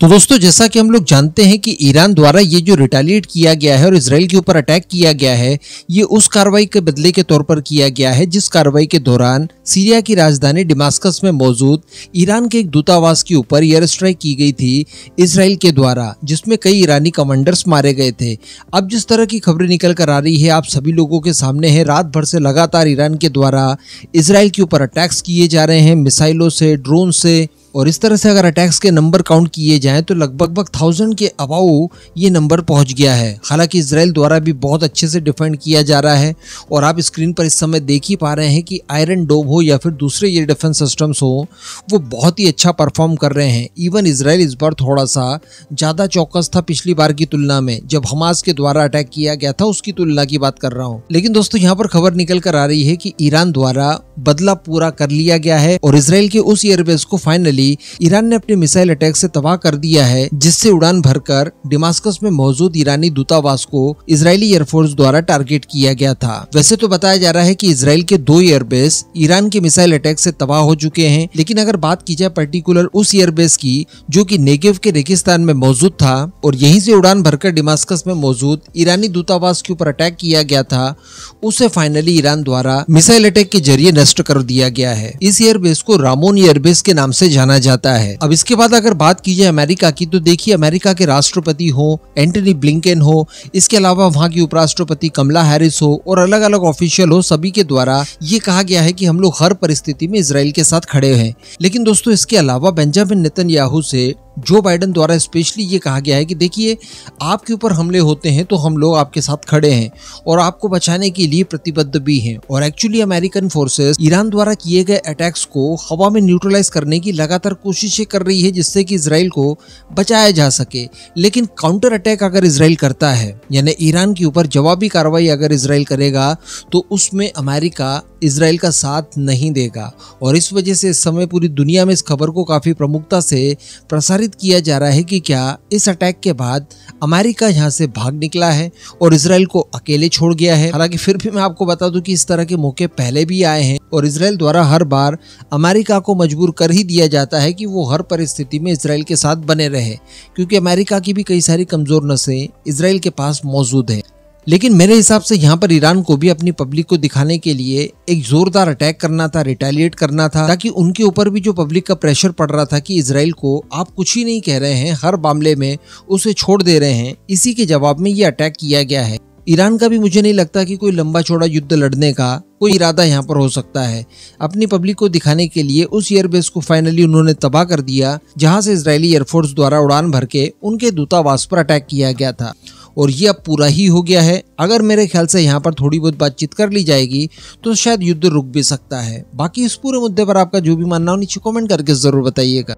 तो दोस्तों, जैसा कि हम लोग जानते हैं कि ईरान द्वारा ये जो रिटालिएट किया गया है और इसराइल के ऊपर अटैक किया गया है, ये उस कार्रवाई के बदले के तौर पर किया गया है, जिस कार्रवाई के दौरान सीरिया की राजधानी डिमास्कस में मौजूद ईरान के एक दूतावास के ऊपर एयर स्ट्राइक की गई थी इसराइल के द्वारा, जिसमें कई ईरानी कमांडर्स मारे गए थे। अब जिस तरह की खबरें निकल कर आ रही है, आप सभी लोगों के सामने है, रात भर से लगातार ईरान के द्वारा इसराइल के ऊपर अटैक्स किए जा रहे हैं, मिसाइलों से ड्रोन से और इस तरह से अगर अटैक्स के नंबर काउंट किए जाएँ तो लगभग थाउज़ेंड के अबाउ ये नंबर पहुँच गया है। हालाँकि इसराइल द्वारा भी बहुत अच्छे से डिफेंड किया जा रहा है और आप स्क्रीन पर इस समय देख ही पा रहे हैं कि आयरन डोब हो या फिर दूसरे ये डिफेंस सिस्टम्स हो, वो बहुत ही अच्छा परफॉर्म कर रहे हैं। इवन इसराइल इस बार थोड़ा सा ज़्यादा चौकस था पिछली बार की तुलना में। जब हमास के द्वारा अटैक किया गया था, उसकी तुलना की बात कर रहा हूँ। लेकिन दोस्तों, यहाँ पर खबर निकल कर आ रही है कि ईरान द्वारा बदला पूरा कर लिया गया है और इसराइल के उस एयरबेस को फाइनली ईरान ने अपने मिसाइल अटैक से तबाह कर दिया है, जिससे उड़ान भरकर डिमास्कस में मौजूद ईरानी दूतावास को इसराइली एयरफोर्स द्वारा टारगेट किया गया था। वैसे तो बताया जा रहा है कि इसराइल के दो एयरबेस ईरान के मिसाइल अटैक से तबाह हो चुके हैं, लेकिन अगर बात की जाए पर्टिकुलर उस एयरबेस की, जो कि नेगेव के रेगिस्तान में मौजूद था, और यहीं से उड़ान भरकर डिमास्कस में मौजूद ईरानी दूतावास के ऊपर अटैक किया गया था, उसे फाइनली ईरान द्वारा मिसाइल अटैक के ज़रिए नष्ट कर दिया गया है। इस एयरबेस को रामोन एयरबेस के नाम से जाना जाता है। अब इसके बाद अगर बात की जाए अमेरिका की तो देखिए अमेरिका के राष्ट्रपति हो, एंटनी ब्लिंकन हो, इसके अलावा वहाँ की उपराष्ट्रपति कमला हैरिस हो और अलग अलग ऑफिशियल हो, सभी के द्वारा ये कहा गया है कि हम लोग हर परिस्थिति में इसराइल के साथ खड़े हैं। लेकिन दोस्तों, इसके अलावा बेंजामिन नितिन से जो बाइडन द्वारा स्पेशली ये कहा गया है कि देखिए, आपके ऊपर हमले होते हैं तो हम लोग आपके साथ खड़े हैं और आपको बचाने के लिए प्रतिबद्ध भी हैं। और एक्चुअली अमेरिकन फोर्सेस ईरान द्वारा किए गए अटैक्स को हवा में न्यूट्रलाइज करने की लगातार कोशिशें कर रही है जिससे कि इसराइल को बचाया जा सके। लेकिन काउंटर अटैक अगर इसराइल करता है, यानी ईरान के ऊपर जवाबी कार्रवाई अगर इसराइल करेगा तो उसमें अमेरिका इसराइल का साथ नहीं देगा। और इस वजह से इस समय पूरी दुनिया में इस खबर को काफ़ी प्रमुखता से प्रसारित किया जा रहा है कि क्या इस अटैक के बाद अमेरिका यहाँ से भाग निकला है और इसराइल को अकेले छोड़ गया है। हालाँकि फिर भी मैं आपको बता दूँ कि इस तरह के मौके पहले भी आए हैं और इसराइल द्वारा हर बार अमेरिका को मजबूर कर ही दिया जाता है कि वो हर परिस्थिति में इसराइल के साथ बने रहे, क्योंकि अमेरिका की भी कई सारी कमज़ोर नसें इसराइल के पास मौजूद है। लेकिन मेरे हिसाब से यहाँ पर ईरान को भी अपनी पब्लिक को दिखाने के लिए एक जोरदार अटैक करना था रिटेलिएट करना था, ताकि उनके ऊपर भी जो पब्लिक का प्रेशर पड़ रहा था कि इसराइल को आप कुछ ही नहीं कह रहे हैं, हर मामले में उसे छोड़ दे रहे हैं, इसी के जवाब में ये अटैक किया गया है। ईरान का भी मुझे नहीं लगता कि कोई लंबा चौड़ा युद्ध लड़ने का कोई इरादा यहाँ पर हो सकता है। अपनी पब्लिक को दिखाने के लिए उस एयरबेस को फाइनली उन्होंने तबाह कर दिया, जहाँ से इसराइली एयरफोर्स द्वारा उड़ान भर के उनके दूतावास पर अटैक किया गया था। और ये अब पूरा ही हो गया है। अगर मेरे ख्याल से यहाँ पर थोड़ी बहुत बातचीत कर ली जाएगी तो शायद युद्ध रुक भी सकता है। बाकी इस पूरे मुद्दे पर आपका जो भी मानना हो, नीचे कमेंट करके ज़रूर बताइएगा।